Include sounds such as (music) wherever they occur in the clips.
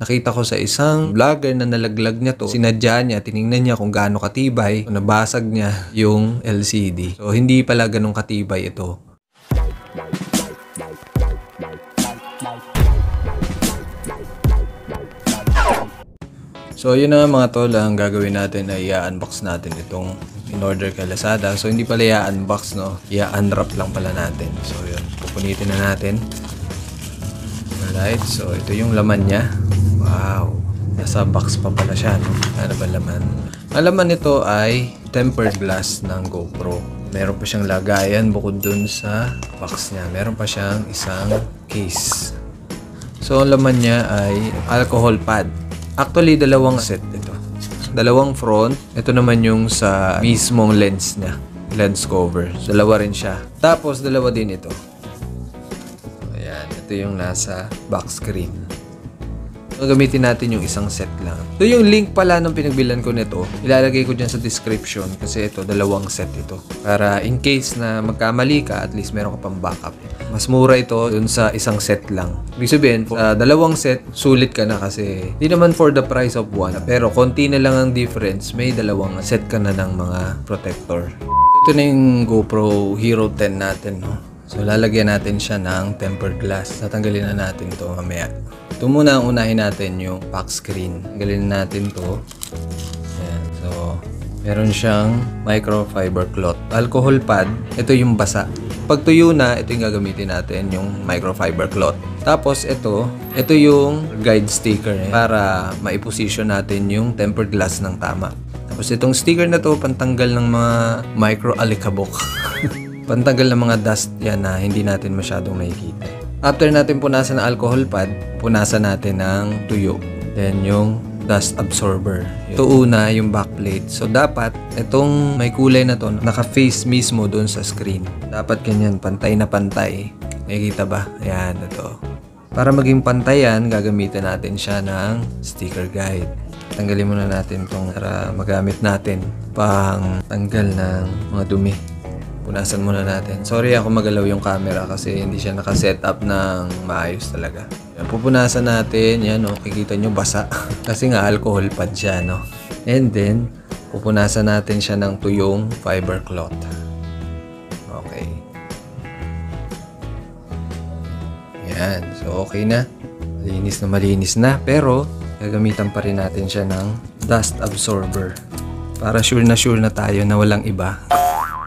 Nakita ko sa isang vlogger na nalaglag niya to. Sinadya niya, tiningnan niya kung gaano katibay. Nabasag niya yung LCD. So, hindi pala ganun katibay ito. So, yun na mga tol, ang gagawin natin ay i-unbox natin itong in-order kay Lazada. So, hindi pala i-unbox, no? I-unwrap lang pala natin. So, yun. Pupunitin na natin. Alright, so ito yung laman niya. Wow. Nasa box pa pala siya, no? Ano ba laman? Ang laman nito ay tempered glass ng GoPro. Meron pa siyang lagayan bukod dun sa box niya. Meron pa siyang isang case. So, ang laman niya ay alcohol pad. Actually, dalawang set ito. Dalawang front. Ito naman yung sa mismong lens niya. Lens cover. Dalawa rin siya. Tapos, dalawa din ito. Ayan, ito yung nasa back screen. So, gamitin natin yung isang set lang. So, yung link pala ng pinagbilan ko nito, ilalagay ko dyan sa description kasi ito, dalawang set ito. Para in case na magkamali ka, at least meron ka pang backup. Mas mura ito dun sa isang set lang. Ibig sabihin, sa dalawang set, sulit ka na kasi di naman for the price of one. Pero konti na lang ang difference, may dalawang set ka na ng mga protector. Ito na yung GoPro Hero 10 natin, no? So, lalagyan natin siya ng tempered glass. Tatanggalin na natin to mamaya. Ito muna ang unahin natin yung back screen. Tanggalin natin to. Ayan. So, meron siyang microfiber cloth. Alcohol pad, ito yung basa. Pag tuyo na, ito yung gagamitin natin, yung microfiber cloth. Tapos ito, ito yung guide sticker eh, para maiposition natin yung tempered glass ng tama. Tapos itong sticker na to, pantanggal ng mga micro alikabok. (laughs) pantanggal ng mga dust yan na hindi natin masyadong nakikita. After natin punasan ng alcohol pad, punasan natin ng tuyo. Then yung dust absorber. Ito una yung backplate. So dapat itong may kulay na to naka-face mismo doon sa screen. Dapat ganyan pantay na pantay. Nakikita ba? Ayan, ito. Para maging pantay yan, gagamitin natin siya ng sticker guide. Tanggalin muna natin itong para magamit natin pang tanggal ng mga dumi. Punasan muna natin. Sorry ako magalaw yung camera kasi hindi siya nakaset up ng maayos talaga. Yan, pupunasan natin. Yan, oh, kikita nyo basa. (laughs) kasi nga alcohol pad siya, no? And then, pupunasan natin siya ng tuyong fiber cloth. Okay. Yan. So, okay na. Malinis na malinis na. Pero, gagamitan pa rin natin siya ng dust absorber. Para sure na sure na tayo na walang iba.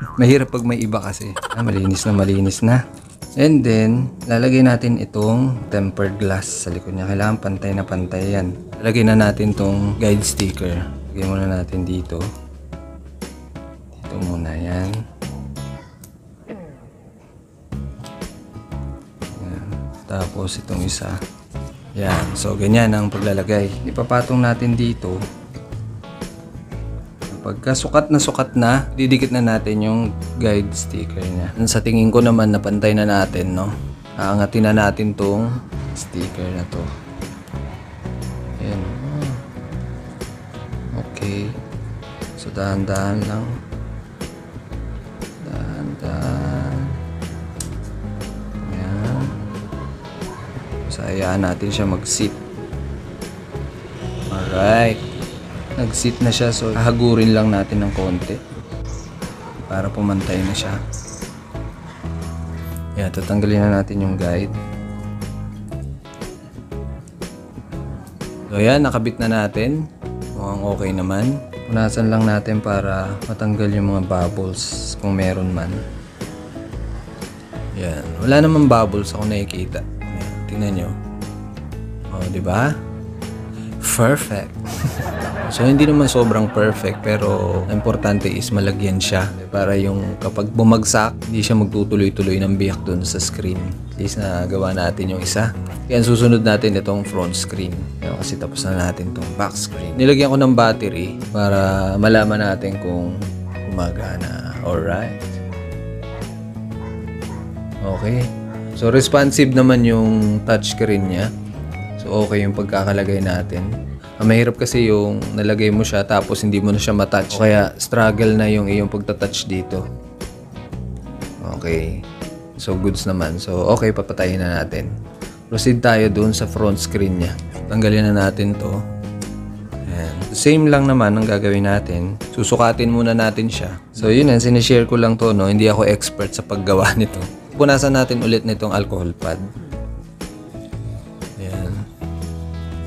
(laughs) Mahirap pag may iba kasi. Ah, malinis na malinis na. And then, lalagay natin itong tempered glass sa likod niya. Kailangan pantay na pantay yan. Lalagay na natin itong guide sticker. Lagay muna natin dito. Dito muna yan. Yan. Tapos itong isa. Yan. So, ganyan ang paglalagay. Ipapatong natin dito. Pagka sukat na sukat na, didikit na natin yung guide sticker niya. Sa tingin ko naman, napantay na natin, no? Aangatin na natin tong sticker na to. Ayan. Okay. So, dahan-dahan lang. Dahan-dahan. Ayan. So, hayaan natin siya mag-sit. Alright. Nag-sit na siya so hahagurin lang natin ng konti para pumantay na siya. Yan, tatanggalin na natin yung guide. So yan, nakabit na natin. Mukhang okay naman. Punasan lang natin para matanggal yung mga bubbles kung meron man. Yan, wala namang bubbles ako nakikita. Yan, tingnan nyo. O, di ba? Perfect. (laughs) So, hindi naman sobrang perfect, pero importante is malagyan siya para yung kapag bumagsak, hindi siya magtutuloy-tuloy ng biyak dun sa screen. At least na gawa natin yung isa. Kaya susunod natin itong front screen. Kasi tapos na natin itong back screen. Nilagyan ko ng battery para malaman natin kung gumagana. Alright. Okay. So, responsive naman yung touchscreen niya. So, okay yung pagkakalagay natin. Ang mahirap kasi yung nalagay mo siya tapos hindi mo na siya matouch. O kaya struggle na yung iyong pagtatouch dito. Okay. So goods naman. So okay, papatayin na natin. Proceed tayo doon sa front screen niya. tanggalin na natin to. Ayan. Same lang naman ang gagawin natin. Susukatin muna natin siya. So yun yan, sinishare ko lang to, no? Hindi ako expert sa paggawa (laughs) nito. Punasan natin ulit nitong alcohol pad.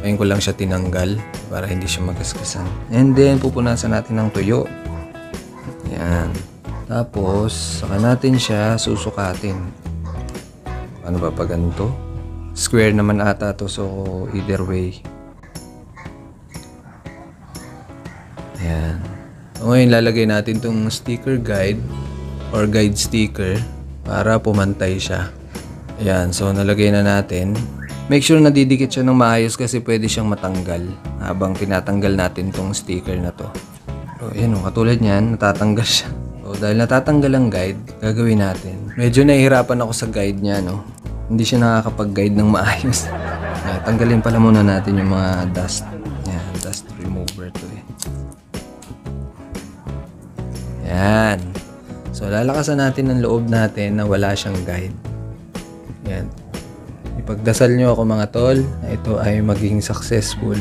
Ngayon ko lang siya tinanggal para hindi siya magaskasan. And then, pupunasan natin ng tuyo. Ayan. Tapos, saka natin siya susukatin. Ano ba pag ganito? Square naman ata to so either way. Ayan. So, ngayon lalagay natin tong sticker guide or guide sticker para pumantay siya. Ayan. So nalagay na natin. Make sure na didikit siya ng maayos kasi pwede siyang matanggal habang tinatanggal natin tong sticker na to. So, ayan o, katulad niyan, natatanggal siya. So, dahil natatanggal ang guide, gagawin natin. Medyo nahihirapan ako sa guide niya, no? Hindi siya nakakapag-guide ng maayos. (laughs) Ayan, tanggalin pala muna natin yung mga dust. Ayan, dust remover to eh. Yan. So, lalakasan natin ang loob natin na wala siyang guide. Yan. Ipagdasal nyo ako mga tol na ito ay maging successful.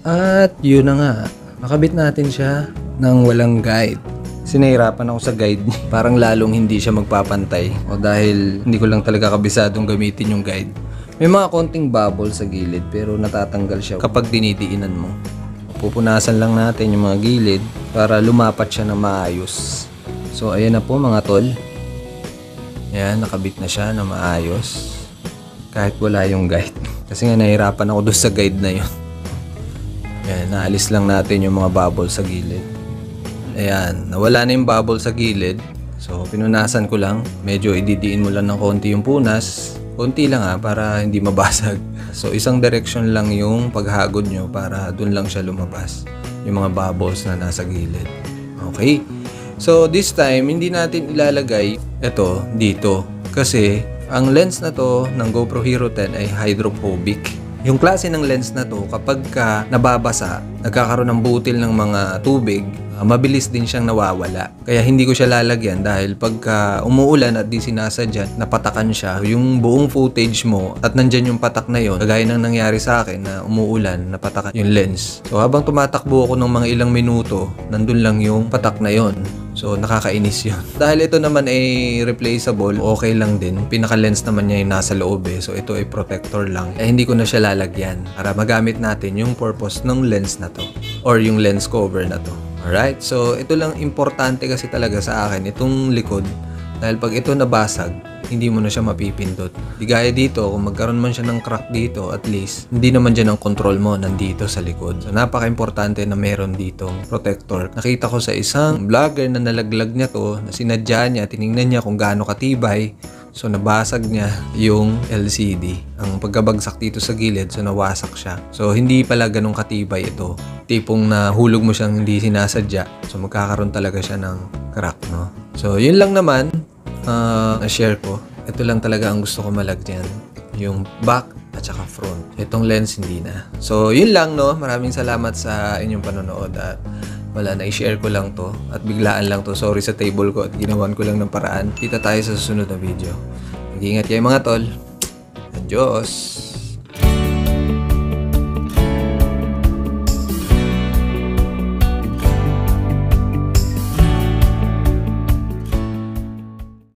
At yun na nga. Nakabit natin siya ng walang guide. Sinahirapan ako sa guide niya. (laughs) Parang lalong hindi siya magpapantay. O dahil hindi ko lang talaga kabisadong gamitin yung guide. May mga konting bubble sa gilid pero natatanggal siya kapag dinidiinan mo. Pupunasan lang natin yung mga gilid para lumapat siya na maayos. So, ayan na po mga tol. Ayan, nakabit na siya na maayos. Kahit wala yung guide. (laughs) Kasi nga nahirapan ako doon sa guide na yun. Ayan, naalis lang natin yung mga bubble sa gilid. Ayan, nawala na yung bubble sa gilid. So, pinunasan ko lang. Medyo ididiin mo lang ng konti yung punas. Konti lang ha, para hindi mabasag. (laughs) So, isang direction lang yung paghagod nyo para dun lang siya lumabas. Yung mga bubbles na nasa gilid. Okay? So, this time, hindi natin ilalagay ito dito. Kasi, ang lens na to ng GoPro Hero 10 ay hydrophobic. Yung klase ng lens na to, kapag ka nababasa, nagkakaroon ng butil ng mga tubig, uh, mabilis din siyang nawawala. Kaya hindi ko siya lalagyan dahil pagka umuulan at di sinasadya, napatakan siya, yung buong footage mo at nandyan yung patak na yon, kagaya ng nangyari sa akin na umuulan, napatakan yung lens. So habang tumatakbo ako ng mga ilang minuto, nandun lang yung patak na yon. So, nakakainis yun. (laughs) Dahil ito naman ay replaceable, okay lang din. Pinaka-lens naman niya yung nasa loob eh. So, ito ay protector lang. Eh, hindi ko na siya lalagyan para magamit natin yung purpose ng lens na or yung lens cover na to. Alright? So, ito lang importante kasi talaga sa akin, itong likod. Dahil pag ito nabasag, hindi mo na siya mapipindot. Di gaya dito, kung magkaroon man siya ng crack dito, at least, hindi naman dyan ang control mo nandito sa likod. So, napaka-importante na meron ditong protector. Nakita ko sa isang vlogger na nalaglag niya to, na sinadya niya, tiningnan niya kung gaano katibay. So, nabasag niya yung LCD. Ang pagkabagsak dito sa gilid, so nawasak siya. So, hindi pala ganun katibay ito. Tipong nahulog mo siyang hindi sinasadya. So, magkakaroon talaga siya ng crack, no? So, yun lang naman uh, na-share ko. Ito lang talaga ang gusto ko malagyan. Yung back at saka front. Itong lens hindi na. So, yun lang no. Maraming salamat sa inyong panonood at wala na i-share ko lang to at biglaan lang to. Sorry sa table ko at ginawan ko lang ng paraan. Kita tayo sa susunod na video. Mag-ingat kayo mga tol. Adios!